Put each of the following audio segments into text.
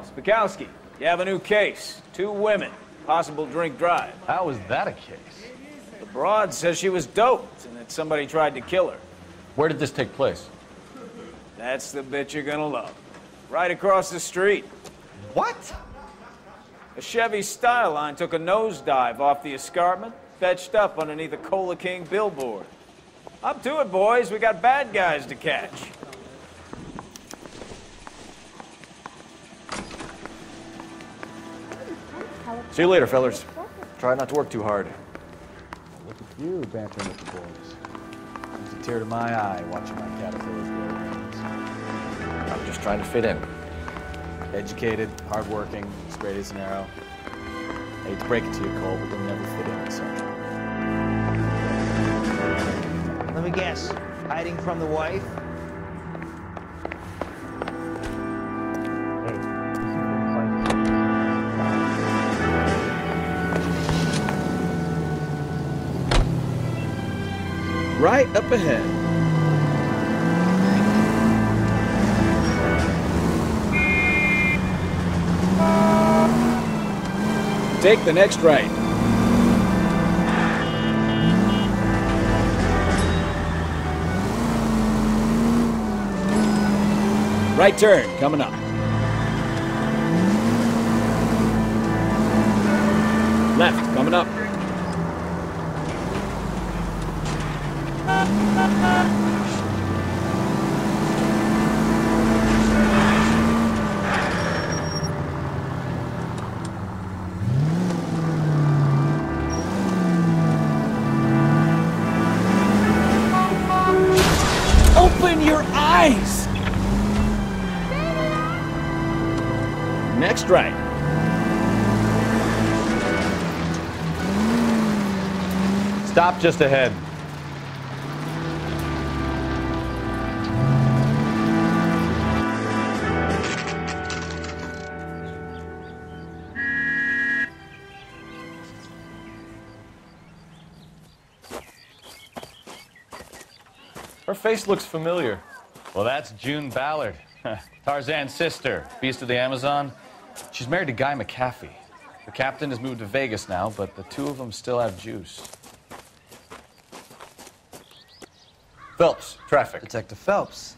Phelps, Bukowski, you have a new case. Two women, possible drink drive. How is that a case? The broad says she was doped and that somebody tried to kill her. Where did this take place? That's the bit you're gonna love. Right across the street. What? A Chevy Styleline took a nosedive off the escarpment, fetched up underneath a Cola King billboard. Up to it, boys. We got bad guys to catch. See you later, fellers. Try not to work too hard. Look at you bantering with the boys. Brings a tear to my eye watching my caterpillars grow wings. I'm just trying to fit in. Educated, hardworking, straight as an arrow. I hate to break it to you, Cole, but you'll never fit in at Central. Let me guess. Hiding from the wife? Right up ahead. Take the next right. Right turn, coming up. Left, coming up. Open your eyes! Next right. Stop just ahead. Face looks familiar. Well, that's June Ballard, Tarzan's sister, beast of the Amazon. She's married to Guy McCaffrey. The captain has moved to Vegas now, but the two of them still have juice. Phelps, traffic. Detective Phelps.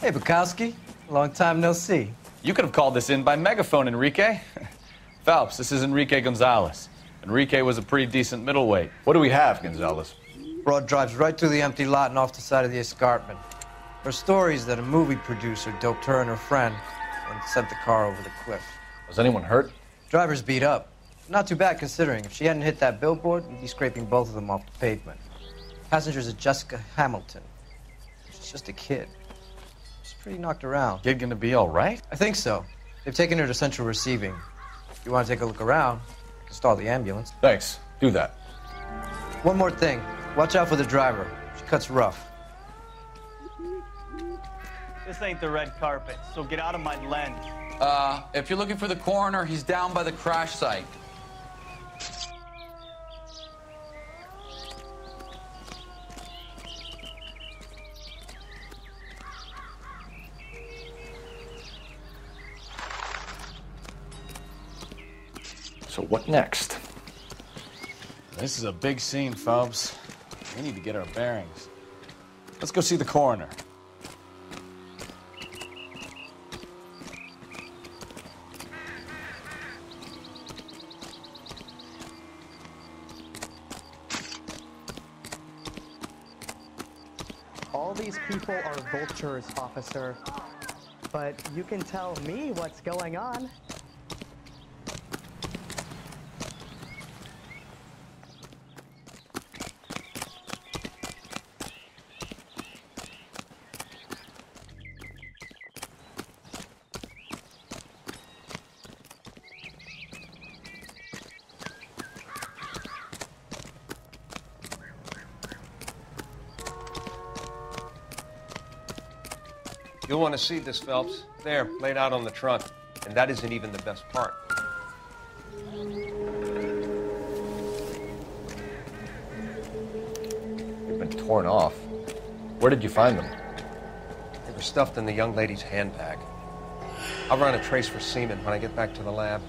Hey, Bukowski. Long time no see. You could have called this in by megaphone, Enrique. Phelps, this is Enrique Gonzalez. Enrique was a pretty decent middleweight. What do we have, Gonzalez? Broad drives right through the empty lot and off the side of the escarpment. Her stories that a movie producer doped her and her friend and sent the car over the cliff. Was anyone hurt? Driver's beat up. Not too bad considering. If she hadn't hit that billboard, we'd be scraping both of them off the pavement. Passenger's a Jessica Hamilton. She's just a kid. She's pretty knocked around. Kid gonna be all right? I think so. They've taken her to central receiving. If you want to take a look around, I can stall the ambulance. Thanks. Do that. One more thing. Watch out for the driver. She cuts rough. This ain't the red carpet, so get out of my lens. Uh, if you're looking for the coroner, he's down by the crash site. So what next? This is a big scene, Phelps. We need to get our bearings. Let's go see the coroner. All these people are vultures, officer. But you can tell me what's going on. Want to see this, Phelps. There, laid out on the trunk. And that isn't even the best part. They've been torn off. Where did you find them? They were stuffed in the young lady's handbag. I'll run a trace for semen when I get back to the lab.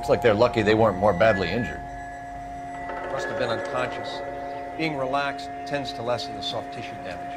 Looks like they're lucky they weren't more badly injured. Must have been unconscious. Being relaxed tends to lessen the soft tissue damage.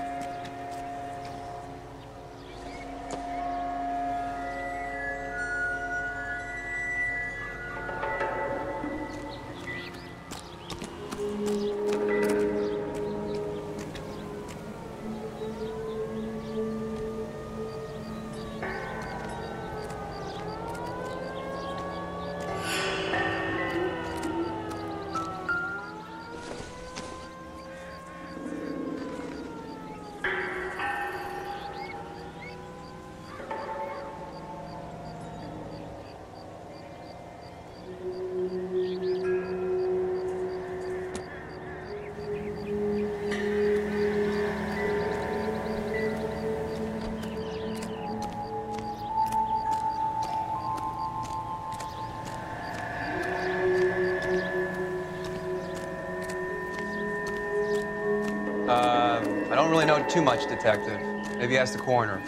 Really know too much, Detective. Maybe ask the coroner.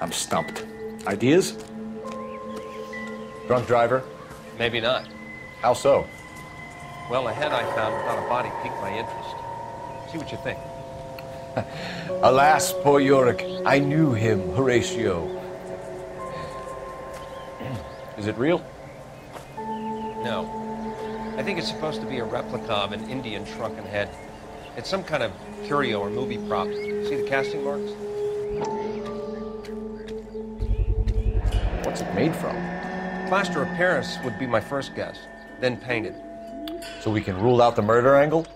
I'm stumped. Ideas? Drunk driver? Maybe not. How so? Well, a head I found without a body piqued my interest. See what you think. Alas, poor Yorick, I knew him, Horatio. Is it real? No. I think it's supposed to be a replica of an Indian shrunken head. It's some kind of curio or movie prop. See the casting marks? What's it made from? Plaster of Paris would be my first guess, then painted. So we can rule out the murder angle?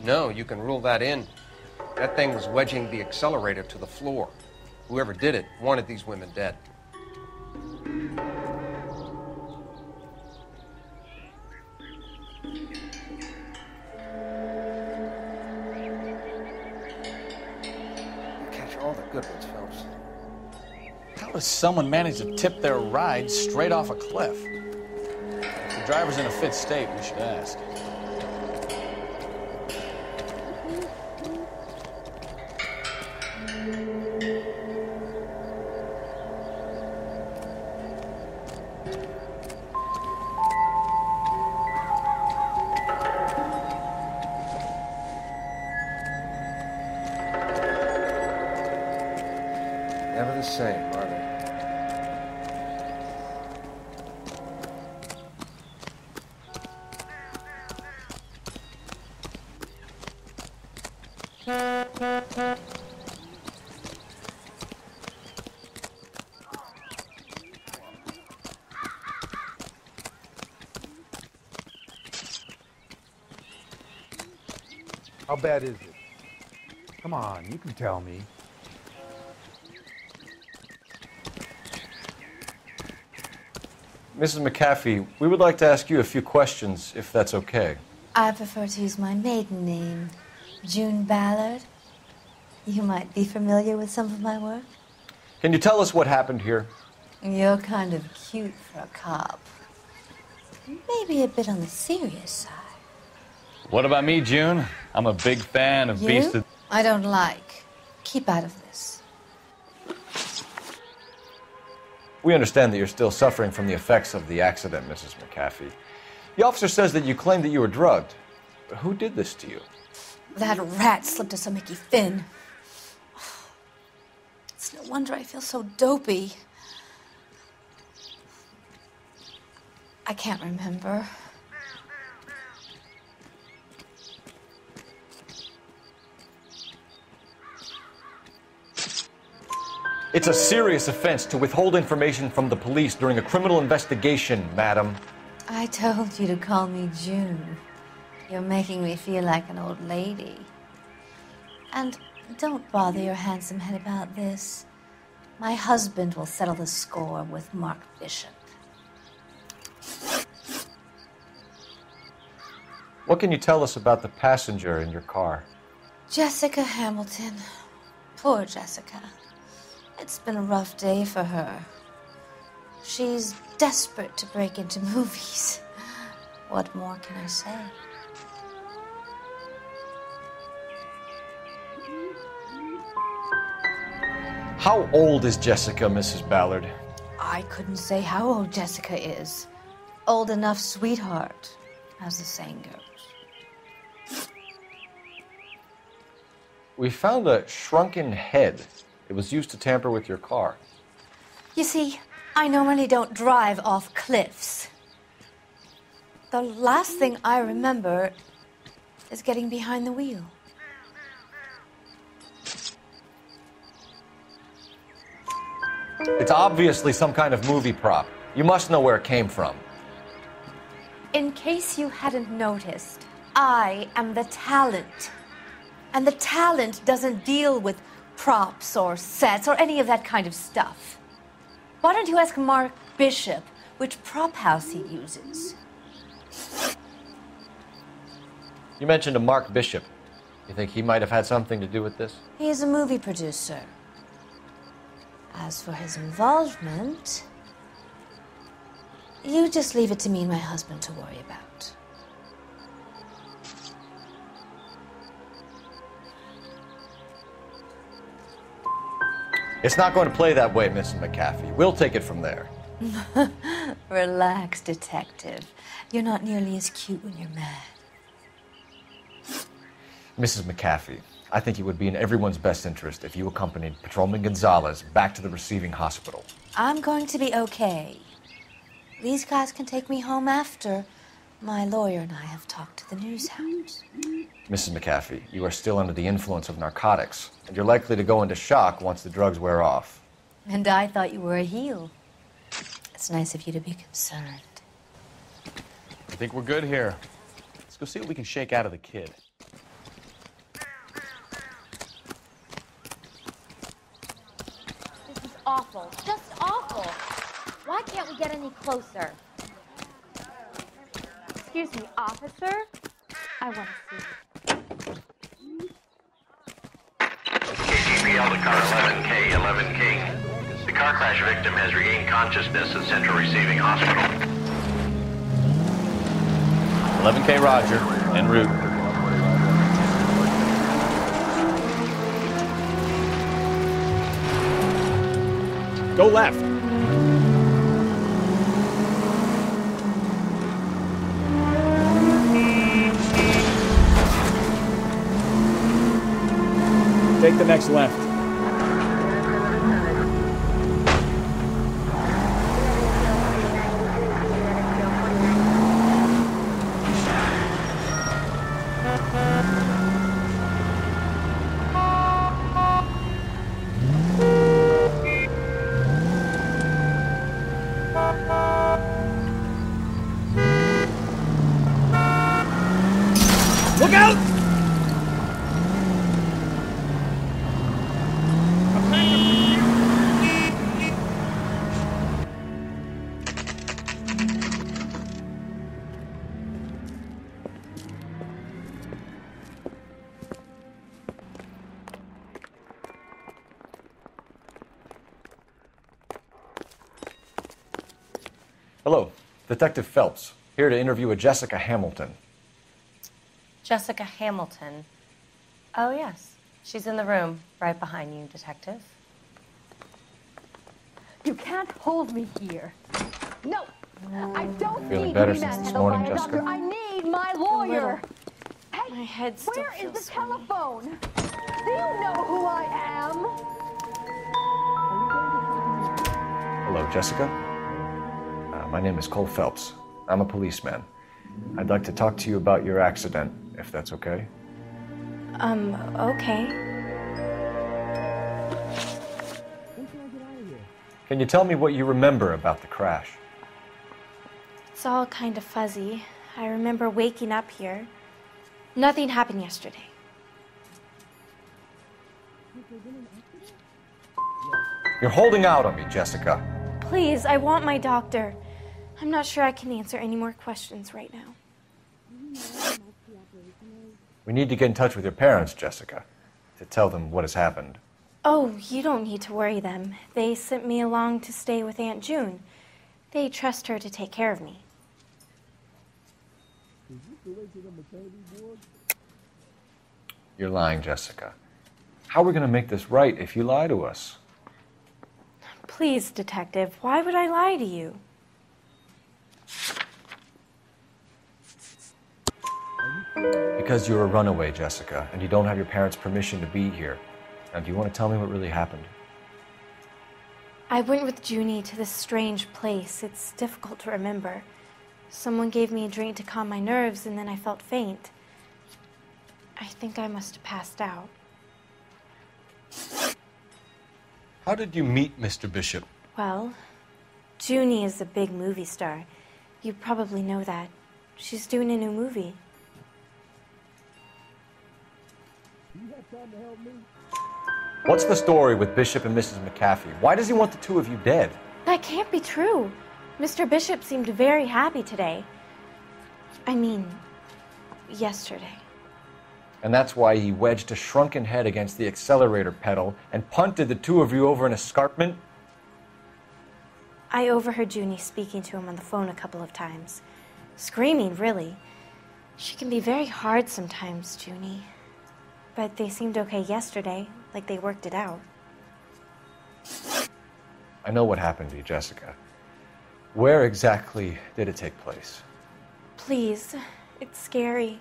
No, you can rule that in. That thing was wedging the accelerator to the floor. Whoever did it wanted these women dead. Does someone manage to tip their ride straight off a cliff? If the driver's in a fit state, we should ask. How bad is it? Come on, you can tell me. Mrs. McCaffrey, we would like to ask you a few questions, if that's okay. I prefer to use my maiden name, June Ballard. You might be familiar with some of my work. Can you tell us what happened here? You're kind of cute for a cop. Maybe a bit on the serious side. What about me, June? I'm a big fan of You? Beast of... I don't like. Keep out of this. We understand that you're still suffering from the effects of the accident, Mrs. McCaffrey. The officer says that you claimed that you were drugged. Who did this to you? That rat slipped us a Mickey Finn. It's no wonder I feel so dopey. I can't remember. It's a serious offense to withhold information from the police during a criminal investigation, madam. I told you to call me June. You're making me feel like an old lady. And don't bother your handsome head about this. My husband will settle the score with Mark Bishop. What can you tell us about the passenger in your car? Jessica Hamilton. Poor Jessica. It's been a rough day for her. She's desperate to break into movies. What more can I say? How old is Jessica, Mrs. Ballard? I couldn't say how old Jessica is. Old enough, sweetheart, as the saying goes. We found a shrunken head. It was used to tamper with your car. You see, I normally don't drive off cliffs. The last thing I remember is getting behind the wheel. It's obviously some kind of movie prop. You must know where it came from. In case you hadn't noticed, I am the talent. And the talent doesn't deal with props or sets or any of that kind of stuff. Why don't you ask Mark Bishop which prop house he uses? You mentioned a Mark Bishop. You think he might have had something to do with this? He is a movie producer. As for his involvement, you just leave it to me and my husband to worry about. It's not going to play that way, Mrs. McCaffrey. We'll take it from there. Relax, detective. You're not nearly as cute when you're mad. Mrs. McCaffrey, I think it would be in everyone's best interest if you accompanied Patrolman Gonzalez back to the receiving hospital. I'm going to be okay. These guys can take me home after. My lawyer and I have talked to the news hounds. Mrs. McCaffrey, you are still under the influence of narcotics, and you're likely to go into shock once the drugs wear off. And I thought you were a heel. It's nice of you to be concerned. I think we're good here. Let's go see what we can shake out of the kid. This is awful. Just awful. Why can't we get any closer? Excuse me, officer? I want to see. KGPL to car 11K, 11 King. The car crash victim has regained consciousness at Central Receiving Hospital. 11K Roger, en route. Go left. Take the next left. Hello, Detective Phelps, here to interview a Jessica Hamilton. Jessica Hamilton. Oh, yes. She's in the room, right behind you, Detective. You can't hold me here. No, I don't Feeling need better to be since this morning, Jessica? doctor. I need my lawyer. Hey, My head still where is feels the swimming. telephone? Do you know who I am? Hello, Jessica. My name is Cole Phelps. I'm a policeman. I'd like to talk to you about your accident, if that's okay. Um, okay. Can you tell me what you remember about the crash? It's all kind of fuzzy. I remember waking up here. Nothing happened yesterday. You're holding out on me, Jessica. Please, I want my doctor. I'm not sure I can answer any more questions right now. We need to get in touch with your parents, Jessica, to tell them what has happened. Oh, you don't need to worry them. They sent me along to stay with Aunt June. They trust her to take care of me. You're lying, Jessica. How are we going to make this right if you lie to us? Please, detective, why would I lie to you? Because you're a runaway, Jessica, and you don't have your parents' permission to be here. Now, do you want to tell me what really happened? I went with Junie to this strange place. It's difficult to remember. Someone gave me a drink to calm my nerves, and then I felt faint. I think I must have passed out. How did you meet Mr. Bishop? Well, Junie is a big movie star. You probably know that. She's doing a new movie. What's the story with Bishop and Mrs. McCaffrey? Why does he want the two of you dead? That can't be true. Mr. Bishop seemed very happy today. I mean, yesterday. And that's why he wedged a shrunken head against the accelerator pedal and punted the two of you over an escarpment? I overheard Junie speaking to him on the phone a couple of times. Screaming, really. She can be very hard sometimes, Junie. But they seemed okay yesterday, like they worked it out. I know what happened to you, Jessica. Where exactly did it take place? Please, it's scary.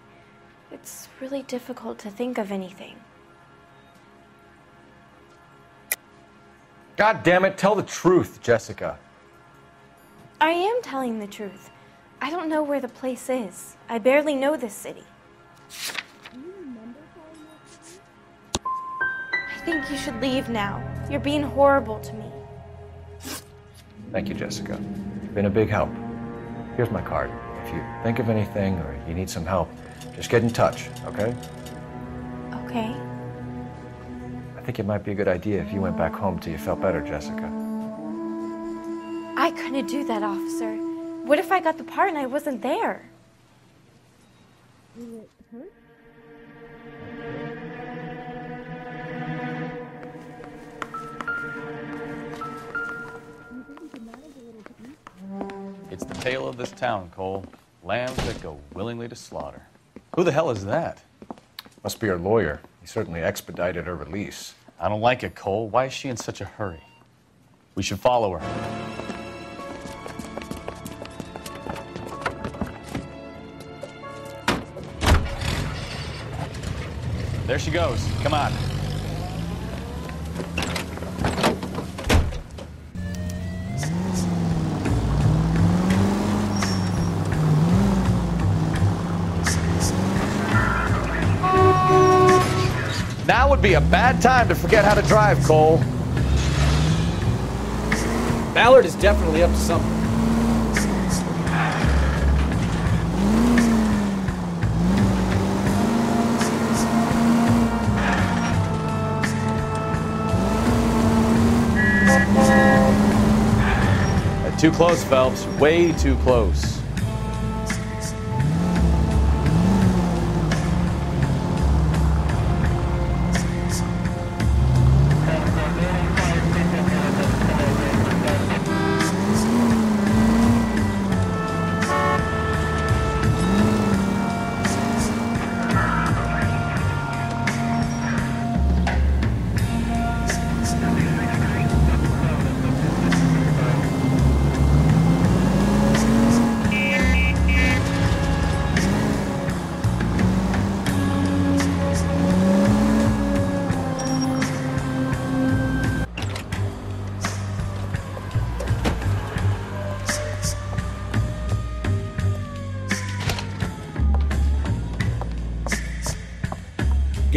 It's really difficult to think of anything. God damn it, tell the truth, Jessica. I am telling the truth. I don't know where the place is. I barely know this city. I think you should leave now. You're being horrible to me. Thank you, Jessica. You've been a big help. Here's my card. If you think of anything or you need some help, just get in touch, okay? Okay. I think it might be a good idea if you went back home till you felt better, Jessica. I couldn't do that, officer. What if I got the part and I wasn't there? It's the tale of this town, Cole. Lambs that go willingly to slaughter. Who the hell is that? Must be her lawyer. He certainly expedited her release. I don't like it, Cole. Why is she in such a hurry? We should follow her. There she goes. Come on. Now would be a bad time to forget how to drive, Cole. Ballard is definitely up to something. Too close, Phelps. Way too close.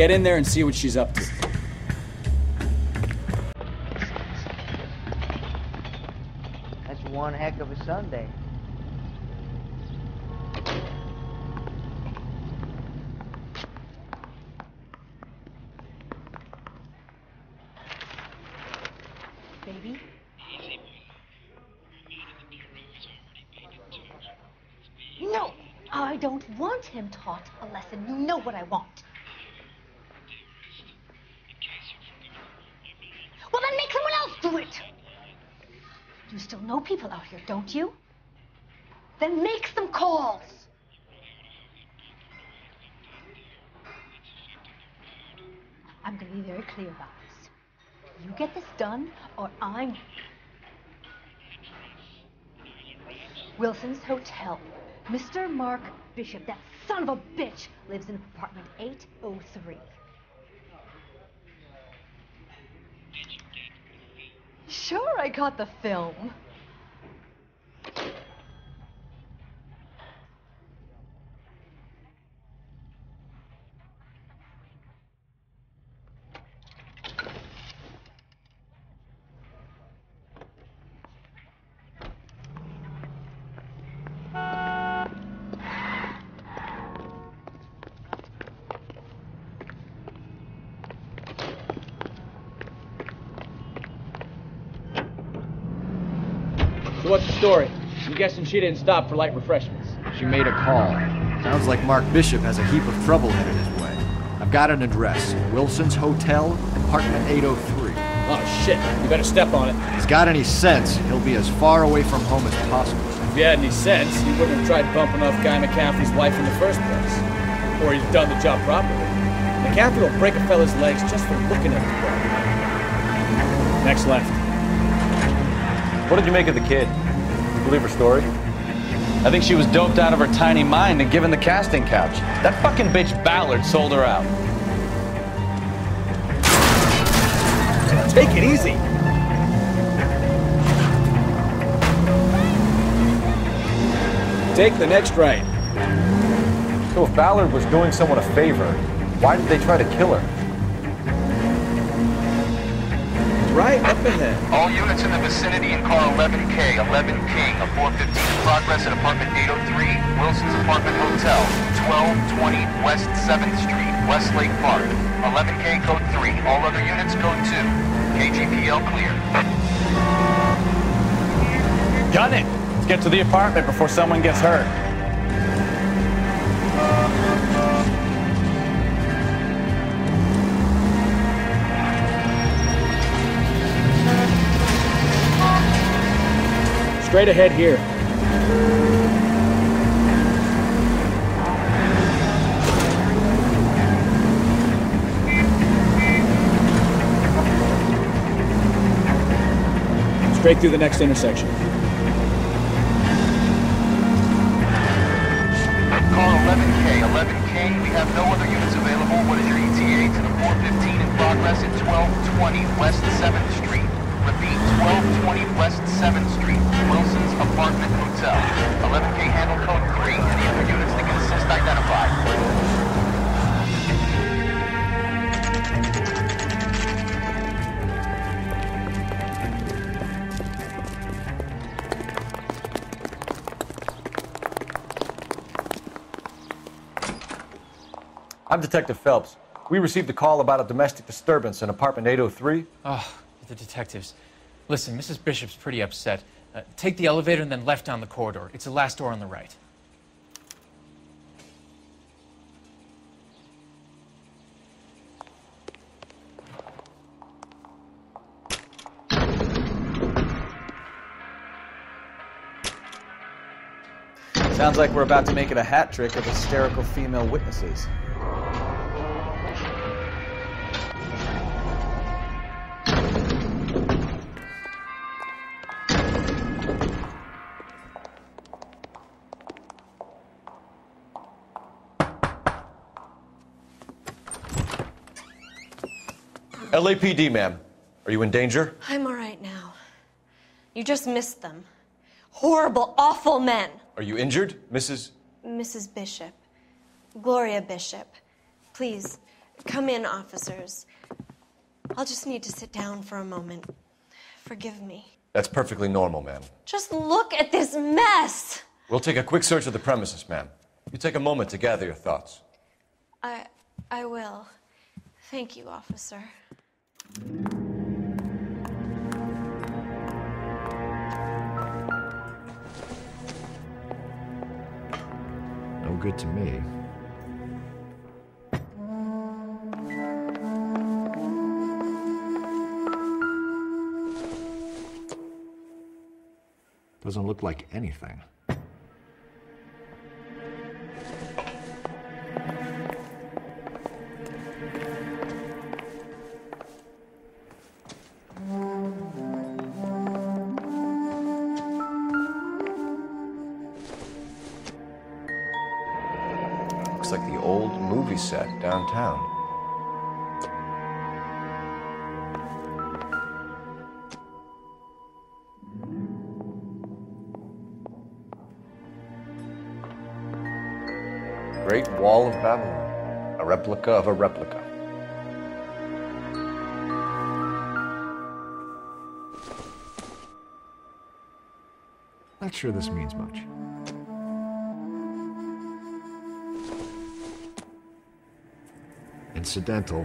Get in there and see what she's up to. That's one heck of a Sunday. Baby? No, I don't want him taught a lesson. You know what I want. Well, then make someone else do it. You still know people out here, don't you? Then make some calls. I'm going to be very clear about this. You get this done, or I'm. Wilson's Hotel. Mr. Mark Bishop, that son of a bitch, lives in apartment 803. Sure, I got the film. So what's the story? I'm guessing she didn't stop for light refreshments. She made a call. Sounds like Mark Bishop has a heap of trouble headed his way. I've got an address Wilson's Hotel, apartment 803. Oh shit, you better step on it. If he's got any sense, he'll be as far away from home as possible. If he had any sense, he wouldn't have tried bumping off Guy McCaffrey's wife in the first place. Or he'd done the job properly. McCaffrey will break a fella's legs just for looking at the girl. Next left. What did you make of the kid? You believe her story? I think she was doped out of her tiny mind and given the casting couch. That fucking bitch Ballard sold her out. Take it easy. Take the next right. So if Ballard was doing someone a favor, why did they try to kill her? Right up ahead. All units in the vicinity in car 11K, 11 King, a 415 in progress at apartment 803, Wilson's Apartment Hotel, 1220 West 7th Street, Westlake Park. 11K code 3, all other units code 2. KGPL clear. Gun it! Let's get to the apartment before someone gets hurt. Straight ahead here. Straight through the next intersection. Car 11K, 11K, we have no other units available. What is your ETA to the 415 in progress at 1220 West 7th Street? Repeat, 1220 West 7th Street, Wilson's Apartment Hotel. 11K handle code 3. Any other units that can assist identified. I'm Detective Phelps. We received a call about a domestic disturbance in apartment 803. Oh, the detectives. Listen, Mrs. Bishop's pretty upset. Uh, take the elevator and then left down the corridor. It's the last door on the right. Sounds like we're about to make it a hat trick of hysterical female witnesses. LAPD, ma'am. Are you in danger? I'm all right now. You just missed them. Horrible, awful men. Are you injured, Mrs. Mrs. Bishop. Gloria Bishop. Please, Come in, officers. I'll just need to sit down for a moment. Forgive me. That's perfectly normal, ma'am. Just look at this mess. We'll take a quick search of the premises, ma'am. You take a moment to gather your thoughts. I I will. Thank you, officer. No good to me. Doesn't look like anything. Replica of a replica. Not sure this means much. Incidental.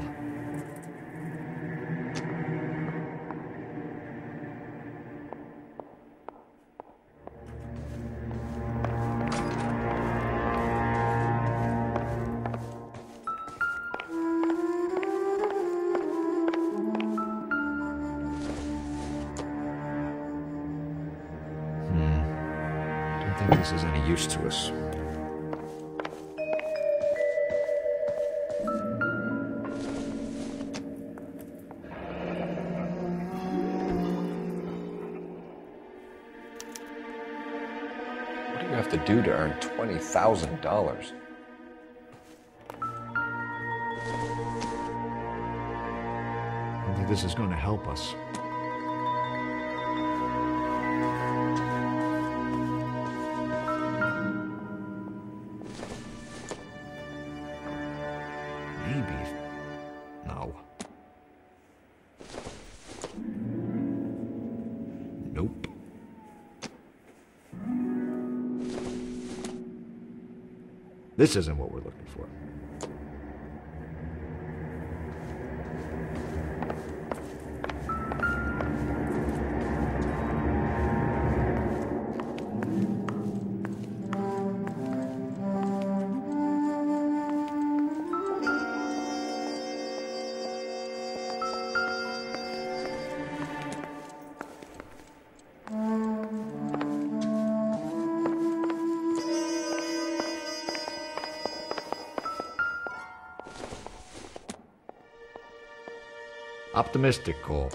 This isn't what we're Optimistic, Cole.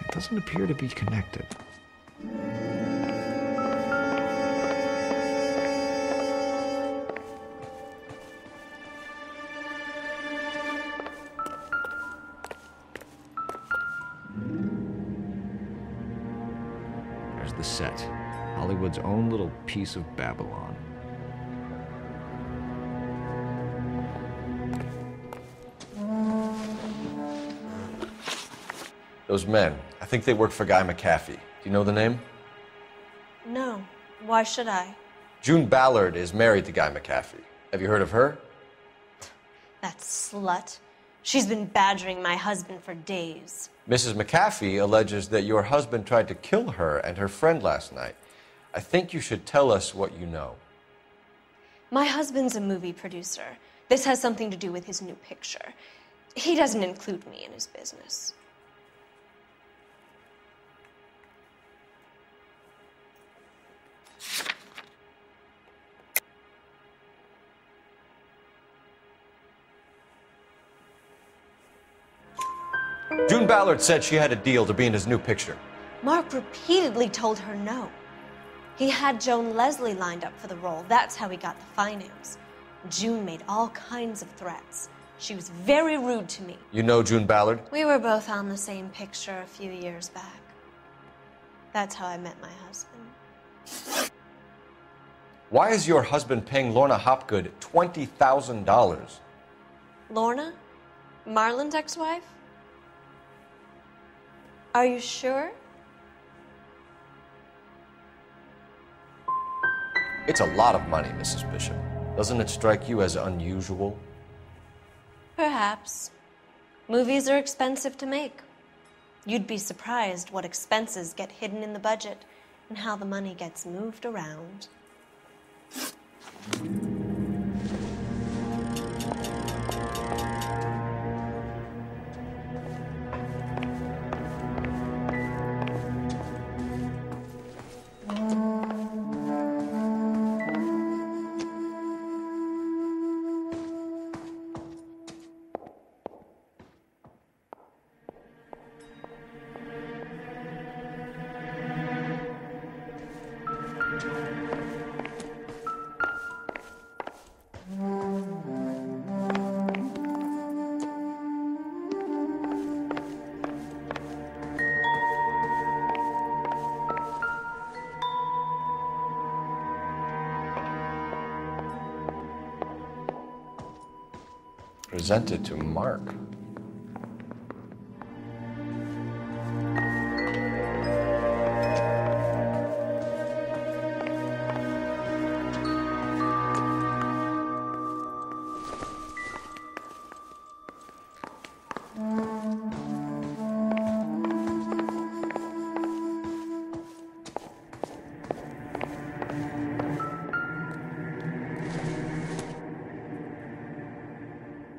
It doesn't appear to be connected. Piece of Babylon. Those men, I think they work for Guy McAfee. Do you know the name? No. Why should I? June Ballard is married to Guy McAfee. Have you heard of her? That slut. She's been badgering my husband for days. Mrs. McAfee alleges that your husband tried to kill her and her friend last night. I think you should tell us what you know. My husband's a movie producer. This has something to do with his new picture. He doesn't include me in his business. June Ballard said she had a deal to be in his new picture. Mark repeatedly told her no. He had Joan Leslie lined up for the role. That's how he got the finance. June made all kinds of threats. She was very rude to me. You know June Ballard? We were both on the same picture a few years back. That's how I met my husband. Why is your husband paying Lorna Hopgood $20,000? Lorna? Marlon's ex wife? Are you sure? It's a lot of money, Mrs. Bishop. Doesn't it strike you as unusual? Perhaps. Movies are expensive to make. You'd be surprised what expenses get hidden in the budget and how the money gets moved around. Presented to Mark.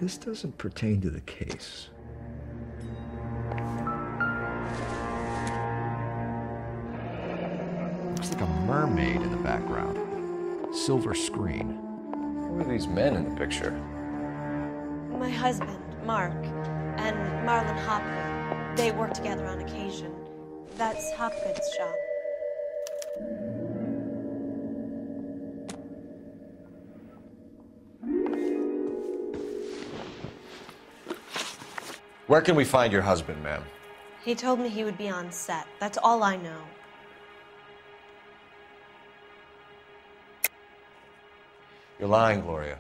This doesn't pertain to the case. Looks like a mermaid in the background. Silver screen. Who are these men in the picture? My husband, Mark, and Marlon Hopgood. They work together on occasion. That's Hopgood's shop. Where can we find your husband, ma'am? He told me he would be on set. That's all I know. You're lying, Gloria.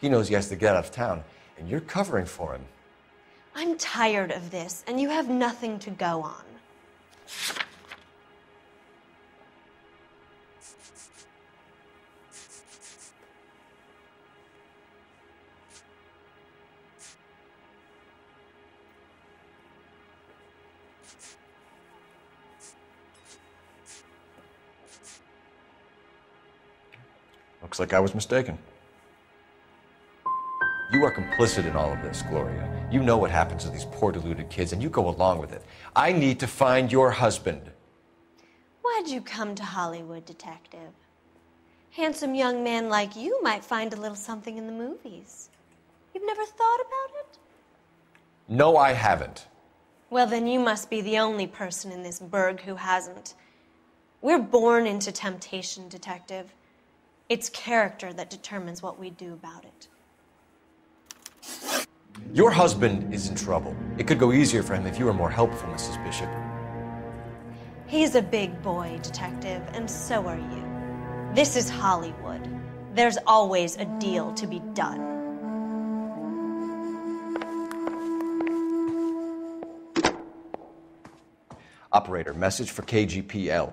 He knows he has to get out of town, and you're covering for him. I'm tired of this, and you have nothing to go on. Looks like I was mistaken. You are complicit in all of this, Gloria. You know what happens to these poor deluded kids, and you go along with it. I need to find your husband. Why'd you come to Hollywood, detective? Handsome young man like you might find a little something in the movies. You've never thought about it? No, I haven't. Well, then you must be the only person in this burg who hasn't. We're born into temptation, detective. It's character that determines what we do about it. Your husband is in trouble. It could go easier for him if you were more helpful, Mrs. Bishop. He's a big boy, detective, and so are you. This is Hollywood. There's always a deal to be done. Operator, message for KGPL.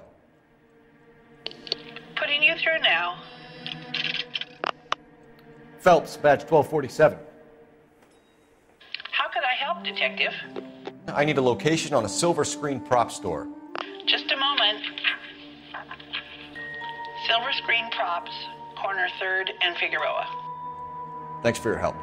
Phelps, badge 1247. How could I help, Detective? I need a location on a silver screen prop store. Just a moment. Silver Screen Props, corner 3rd and Figueroa. Thanks for your help.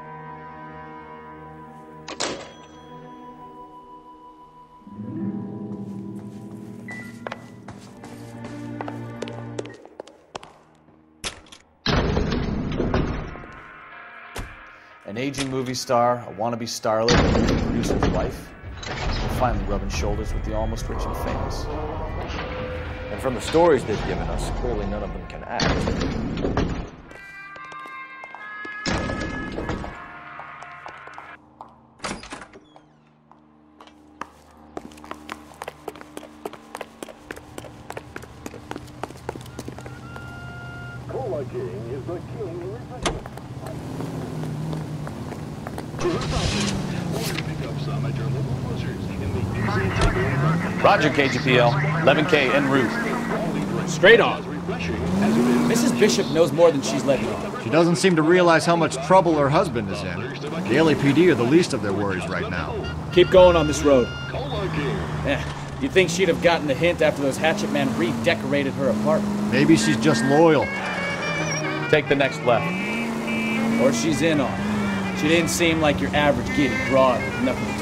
Aging movie star, a wannabe starlet, and a producer's wife. We're finally rubbing shoulders with the almost rich and famous. And from the stories they've given us, clearly none of them can act. Roger, KGPL. 11K en route. Straight on. Mrs. Bishop knows more than she's letting on. She doesn't seem to realize how much trouble her husband is in. The LAPD are the least of their worries right now. Keep going on this road. Eh, you'd think she'd have gotten the hint after those hatchet men redecorated her apartment. Maybe she's just loyal. Take the next left. Or she's in on it. She didn't seem like your average giddy broad with nothing between the ears. Or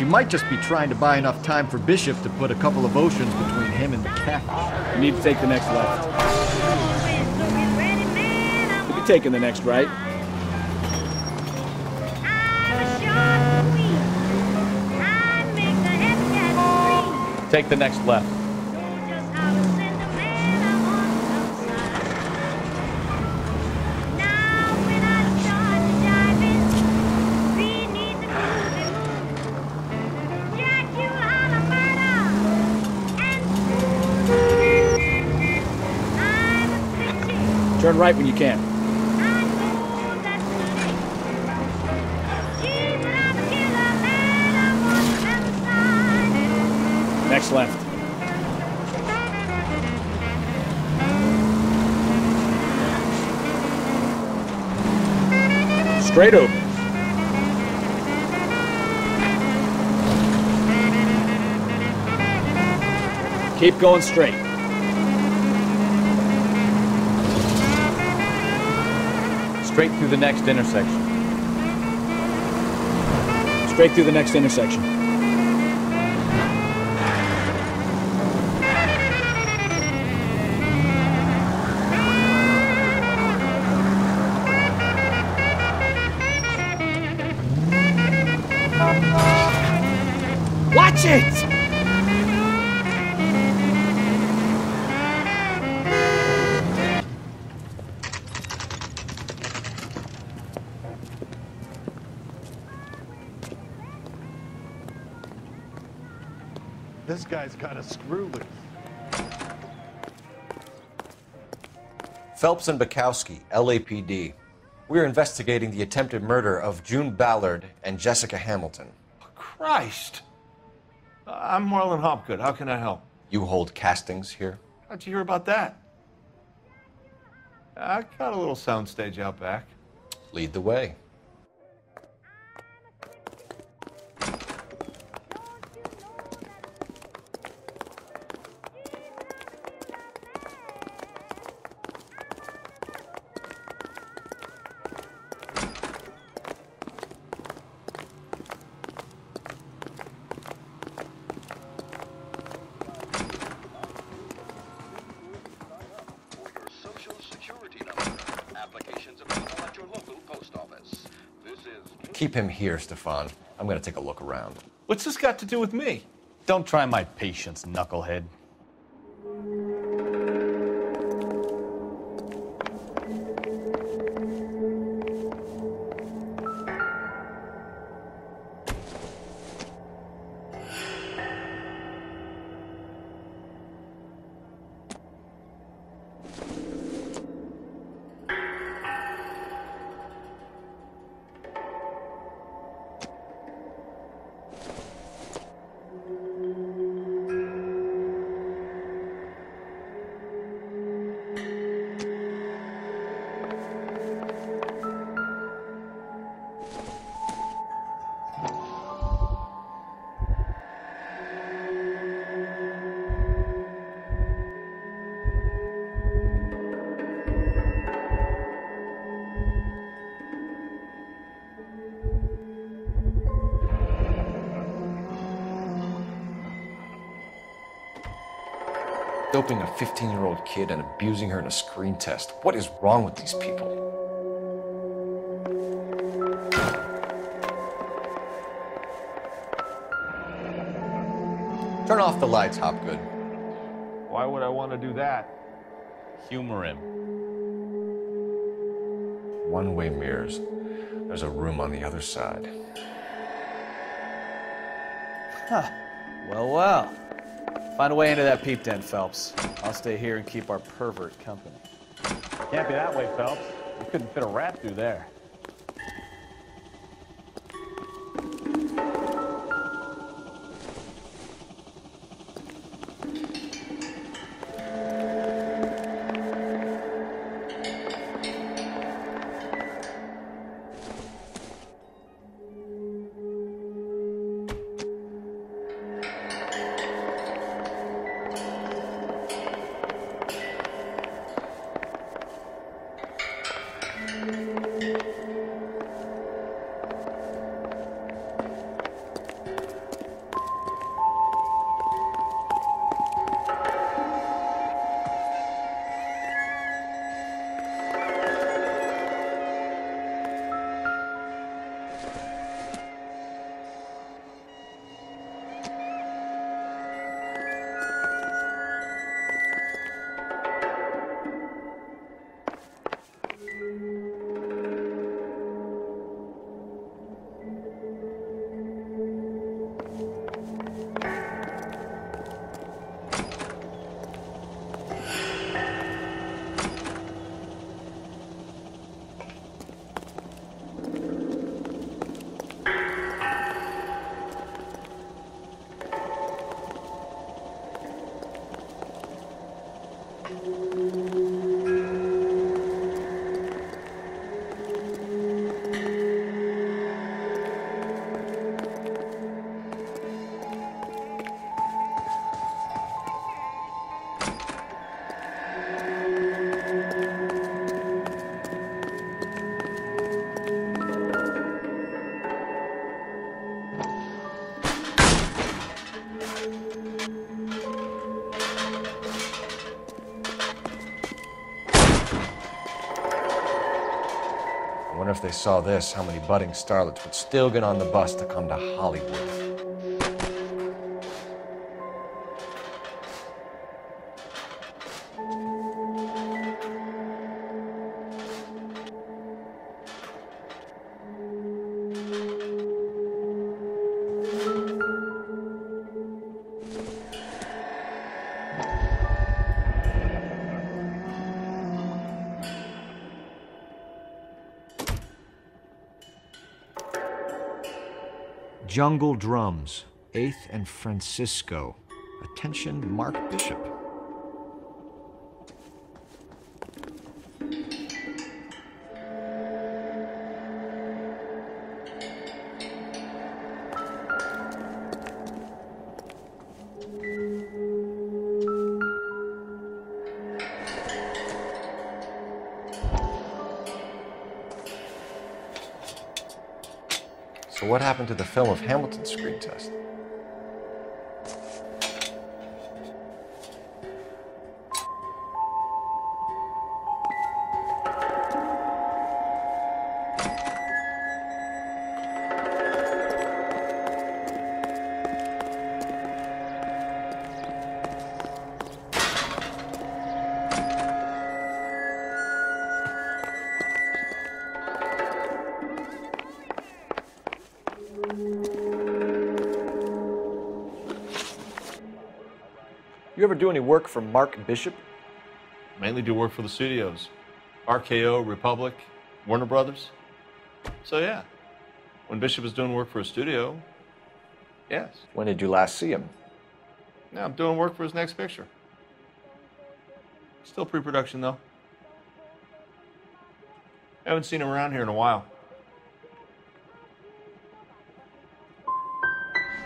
she might just be trying to buy enough time for Bishop to put a couple of oceans between him and the cafe. You need to take the next left. You'll be taking the next right. Take the next left. Turn right when you can. Next left. Straight over. Keep going straight. Straight through the next intersection. Straight through the next intersection. Phelps and Bukowski, LAPD. We're investigating the attempted murder of June Ballard and Jessica Hamilton. Oh, Christ! I'm Marlon Hopgood. How can I help? You hold castings here? How'd you hear about that? I got a little soundstage out back. Lead the way. Keep him here, Stefan. I'm going to take a look around. What's this got to do with me? Don't try my patience, knucklehead. Kid and abusing her in a screen test. What is wrong with these people? Turn off the lights, Hopgood. Why would I want to do that? Humor him. One way mirrors. There's a room on the other side. Huh. Well, well. Find a way into that peep den, Phelps. I'll stay here and keep our pervert company. Can't be that way, Phelps. You couldn't fit a rat through there. If they saw this, how many budding starlets would still get on the bus to come to Hollywood. Jungle Drums, 8th and Francisco. Attention, Mark Bishop. To the film of Hamilton's screen test? Do any work for Mark Bishop? Mainly do work for the studios. RKO, Republic, Warner Brothers. So yeah, when Bishop is doing work for a studio, yes. When did you last see him? Now I'm doing work for his next picture. Still pre-production though. Haven't seen him around here in a while.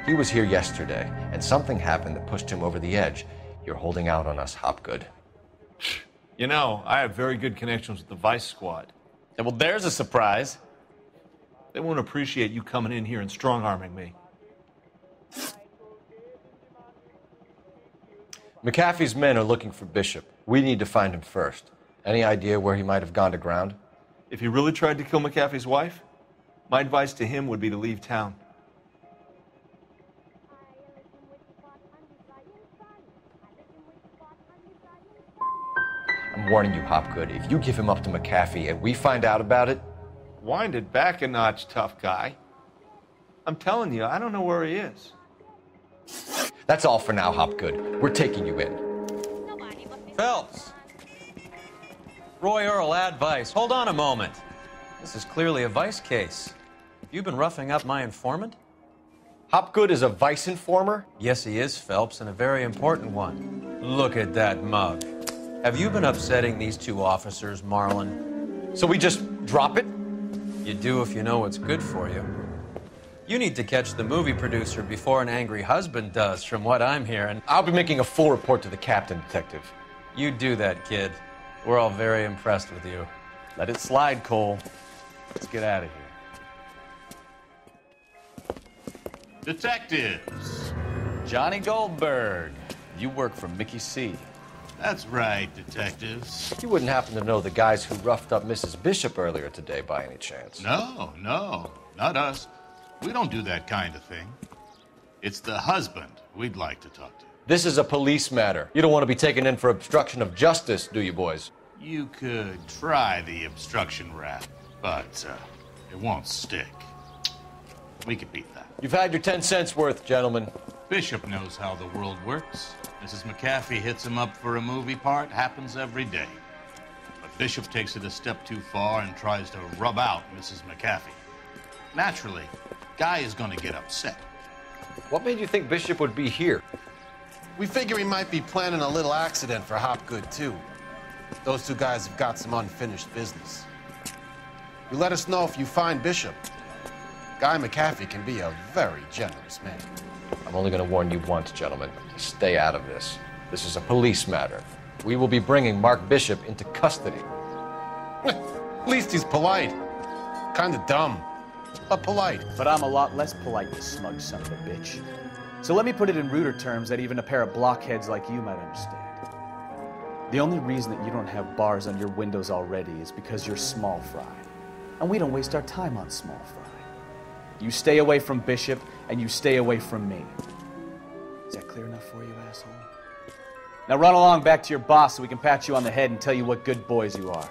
He was here yesterday, and something happened that pushed him over the edge. You're holding out on us, Hopgood. You know, I have very good connections with the Vice Squad. well, there's a surprise. They won't appreciate you coming in here and strong arming me. McAfee's men are looking for Bishop. We need to find him first. Any idea where he might have gone to ground? If he really tried to kill McAfee's wife, my advice to him would be to leave town. I'm warning you, Hopgood. If you give him up to McAfee and we find out about it, Wind it back a notch, tough guy. I'm telling you, I don't know where he is. that's all for now, Hopgood. We're taking you in. Phelps! Roy Earle, advice. Hold on a moment. This is clearly a vice case. You've been roughing up my informant? Hopgood is a vice informer? Yes, he is, Phelps, and a very important one. Look at that mug. Have you been upsetting these two officers, Marlon? So we just drop it? You do if you know what's good for you. You need to catch the movie producer before an angry husband does, from what I'm hearing. I'll be making a full report to the captain, detective. You do that, kid. We're all very impressed with you. Let it slide, Cole. Let's get out of here. Detectives. Johnny Goldberg. You work for Mickey C. That's right, detectives. You wouldn't happen to know the guys who roughed up Mrs. Bishop earlier today by any chance? No, no, not us. We don't do that kind of thing. It's the husband we'd like to talk to. This is a police matter. You don't want to be taken in for obstruction of justice, do you, boys? You could try the obstruction rap, but uh, it won't stick. We could beat that. You've had your 10 cents worth, gentlemen. Bishop knows how the world works. Mrs. McAfee hits him up for a movie part, happens every day. But Bishop takes it a step too far and tries to rub out Mrs. McAfee. Naturally, Guy is going to get upset. What made you think Bishop would be here? We figure he might be planning a little accident for Hopgood, too. Those two guys have got some unfinished business. You let us know if you find Bishop. Guy McAfee can be a very generous man. I'm only going to warn you once, gentlemen. Stay out of this. This is a police matter. We will be bringing Mark Bishop into custody. At least he's polite. Kind of dumb, but polite. But I'm a lot less polite, you smug son of a bitch. So let me put it in ruder terms that even a pair of blockheads like you might understand. The only reason that you don't have bars on your windows already is because you're small fry. And we don't waste our time on small fry. You stay away from Bishop, and you stay away from me. Is that clear enough for you, asshole? Now run along back to your boss so we can pat you on the head and tell you what good boys you are.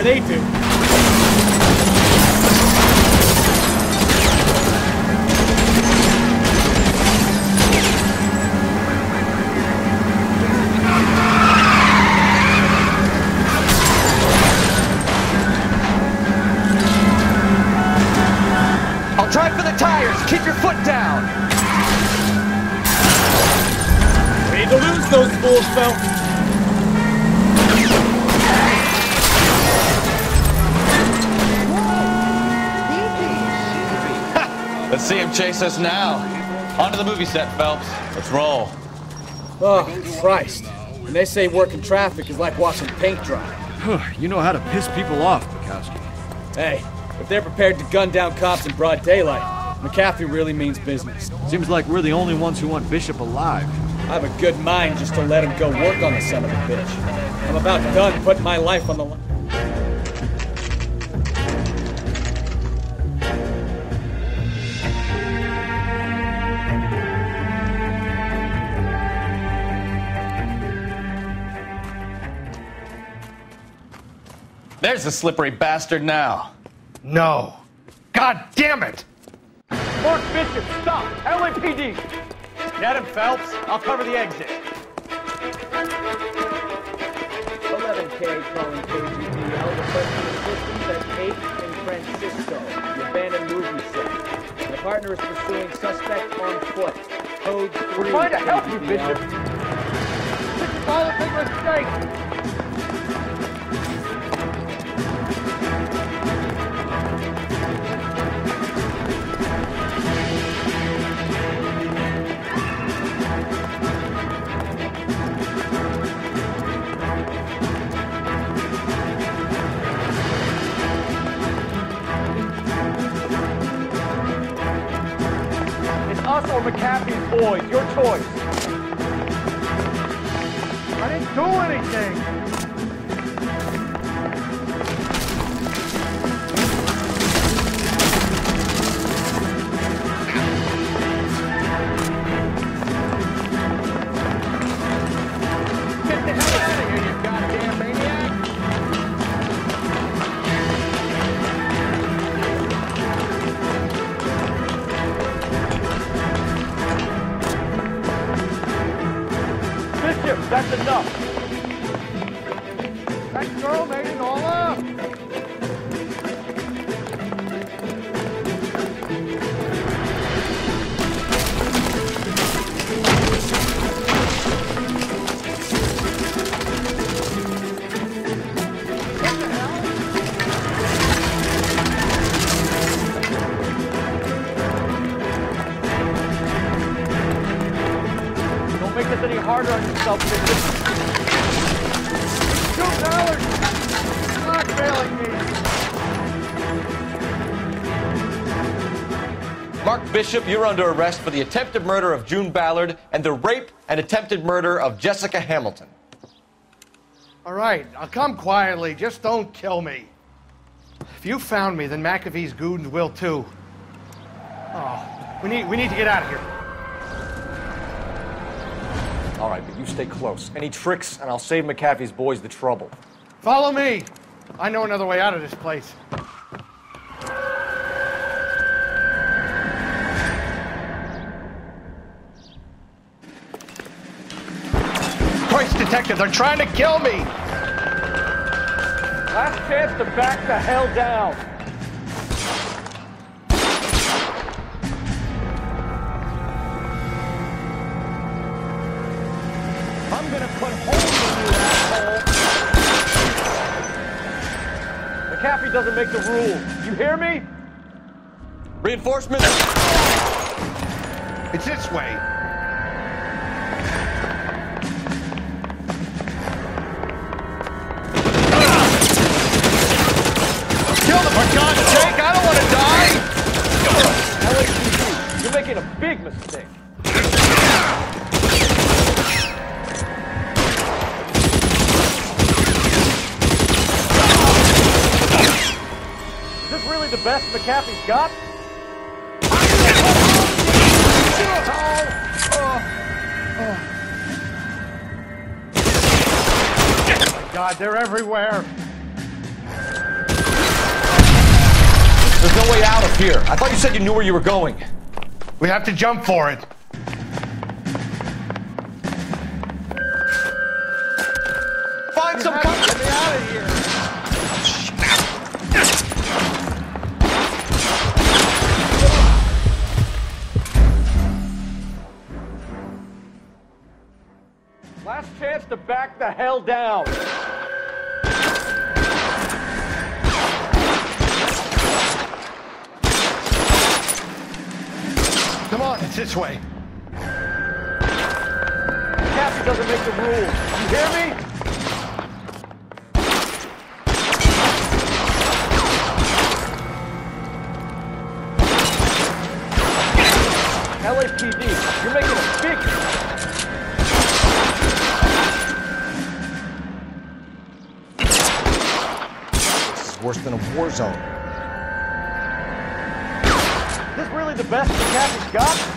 Before they do. I'll try for the tires. Keep your foot down. To lose those fools, Phelps. Let's see him chase us now. Onto the movie set, Phelps. Let's roll. Oh, Christ. And they say working traffic is like watching paint dry. you know how to piss people off, Bukowski. Hey, if they're prepared to gun down cops in broad daylight, McCaffrey really means business. Seems like we're the only ones who want Bishop alive. I have a good mind just to let him go work on the son of a bitch. I'm about done putting my life on the line. There's the slippery bastard now. No. God damn it! Mark Bishop, stop! LAPD! Get him, Phelps. I'll cover the exit. 11K calling KGPL. Requesting assistance at 8 in Francisco, the abandoned movie set. My partner is pursuing suspect on foot. Code 3. We're trying to help you, Bishop. This is all a big mistake. Or McCaffrey's boys. Your choice. I didn't do anything. Bishop, you're under arrest for the attempted murder of June Ballard and the rape and attempted murder of Jessica Hamilton. All right, I'll come quietly. Just don't kill me. If you found me, then McAfee's goons will too. Oh, we need we need to get out of here. All right, but you stay close. Any tricks, and I'll save McAfee's boys the trouble. Follow me. I know another way out of this place. Detective, they're trying to kill me. Last chance to back the hell down. I'm gonna put holes in you, asshole. McAfee doesn't make the rules. You hear me? Reinforcements? It's this way. Big mistake. Is this really the best McAfee's got? Oh my God, they're everywhere. There's no way out of here. I thought you said you knew where you were going. We have to jump for it. Find some cover. Get out of here. Last chance to back the hell down. Way. Captain doesn't make the rules. You hear me? LAPD, you're making a big This is worse than a war zone. Is this really the best the Captain's got?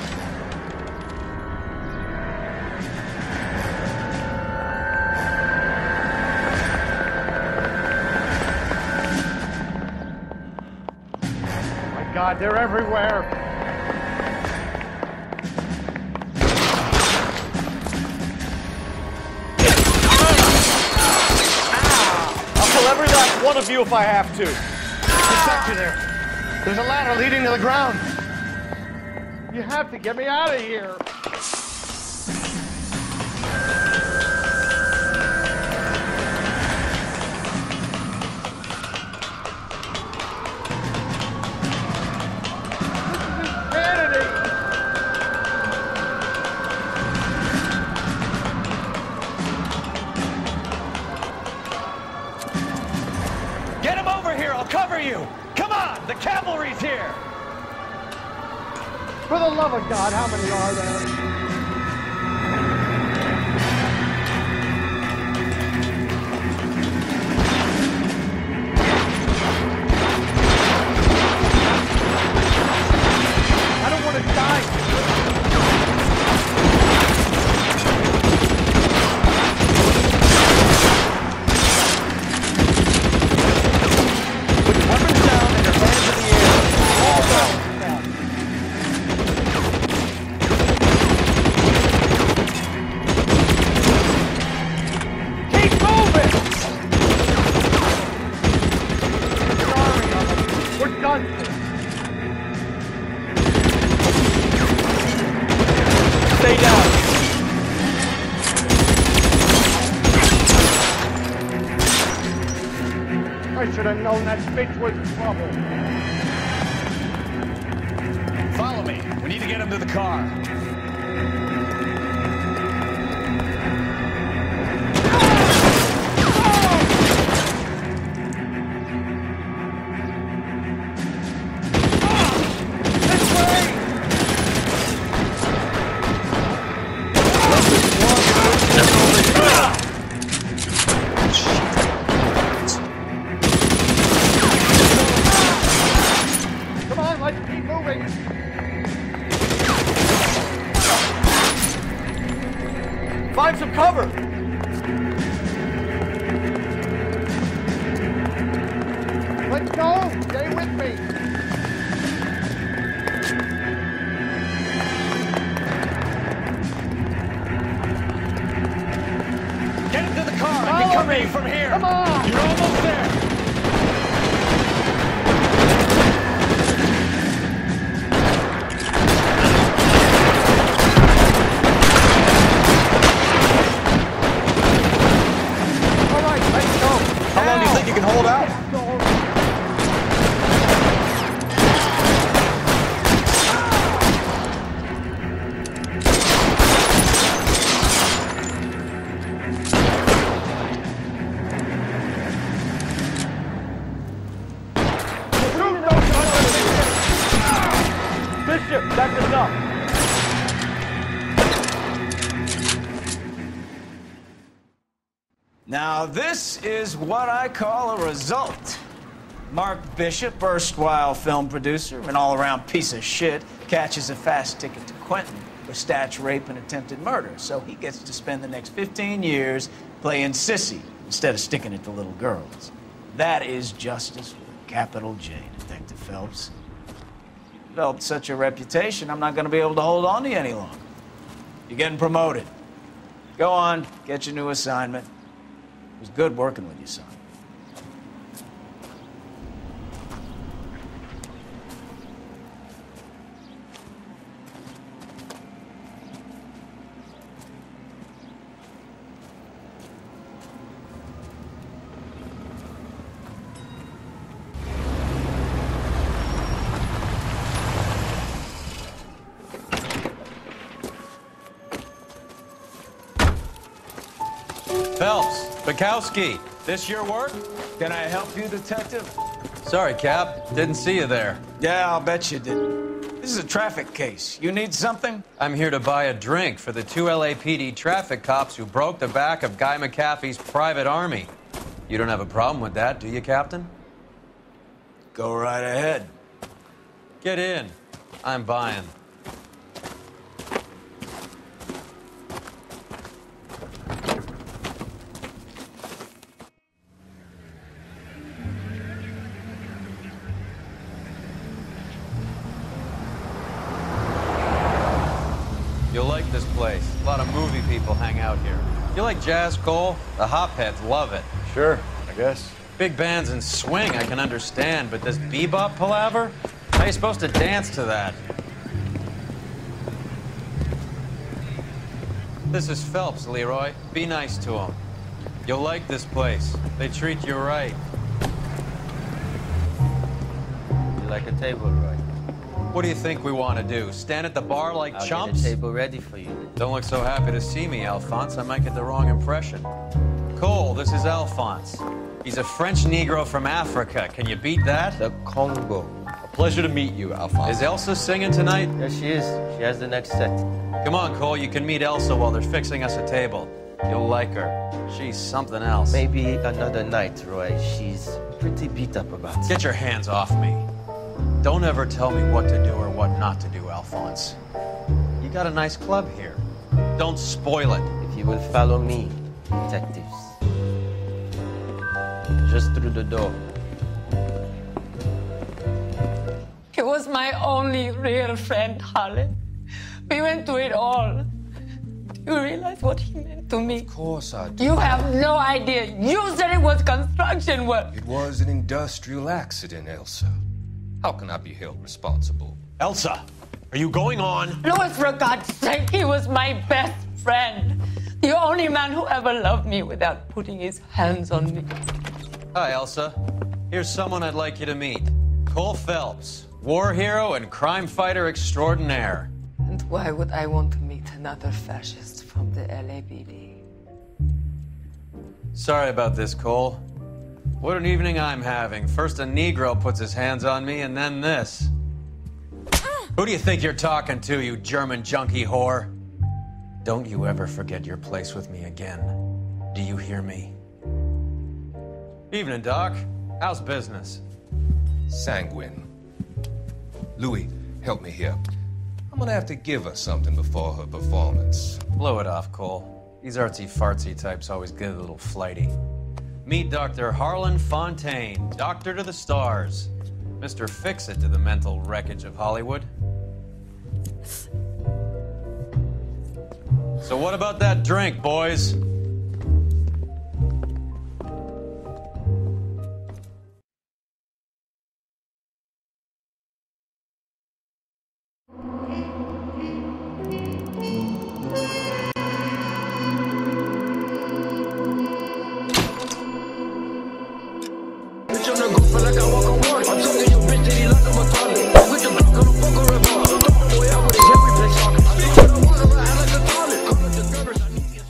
God, they're everywhere. I'll kill every last one of you if I have to. Protect you there. There's a ladder leading to the ground. You have to get me out of here. The love of God, how many are there? Have Now, this is what I call a result. Mark Bishop, erstwhile film producer an all around piece of shit, catches a fast ticket to Quentin for statch rape and attempted murder. So he gets to spend the next 15 years playing sissy instead of sticking it to little girls. That is justice with a capital J, Detective Phelps. Developed such a reputation, I'm not going to be able to hold on to you any longer. You're getting promoted. Go on, get your new assignment. Good working with you, son. Phelps, Bukowski, this your work? Can I help you, Detective? Sorry, Cap. Didn't see you there. Yeah, I'll bet you didn't. This is a traffic case. You need something? I'm here to buy a drink for the two LAPD traffic cops who broke the back of Guy McAfee's private army. You don't have a problem with that, do you, Captain? Go right ahead. Get in. I'm buying. Like jazz, Cole? The hopheads love it. Sure, I guess. Big bands and swing, I can understand, but this bebop palaver? How are you supposed to dance to that? This is Phelps, Leroy. Be nice to him. You'll like this place. They treat you right. You like a table, Roy? What do you think we want to do? Stand at the bar like I'll chumps? get a table ready for you. Don't look so happy to see me, Alphonse. I might get the wrong impression. Cole, this is Alphonse. He's a French Negro from Africa. Can you beat that? The Congo. A pleasure to meet you, Alphonse. Is Elsa singing tonight? There she is. She has the next set. Come on, Cole. You can meet Elsa while they're fixing us a table. You'll like her. She's something else. Maybe another night, Roy. She's pretty beat up about it. Get your hands off me. Don't ever tell me what to do or what not to do, Alphonse. You got a nice club here. Don't spoil it. If you will follow me, detectives. Just through the door. He was my only real friend, Harlan. We went through it all. Do you realize what he meant to me? Of course I do. You have no idea. You said it was construction work. It was an industrial accident, Elsa. How can I be held responsible? Elsa, are you going on? Louis, for God's sake, he was my best friend. The only man who ever loved me without putting his hands on me. Hi, Elsa. Here's someone I'd like you to meet Cole Phelps, war hero and crime fighter extraordinaire. And why would I want to meet another fascist from the LAPD? Sorry about this, Cole. What an evening I'm having. First a Negro puts his hands on me, and then this. Who do you think you're talking to, you German junkie whore? Don't you ever forget your place with me again. Do you hear me? Evening, Doc. How's business? Sanguine. Louis, help me here. I'm gonna have to give her something before her performance. Blow it off, Cole. These artsy fartsy types always get a little flighty. Meet Dr. Harlan Fontaine, doctor to the stars. Mr. Fix It to the mental wreckage of Hollywood. So, what about that drink, boys?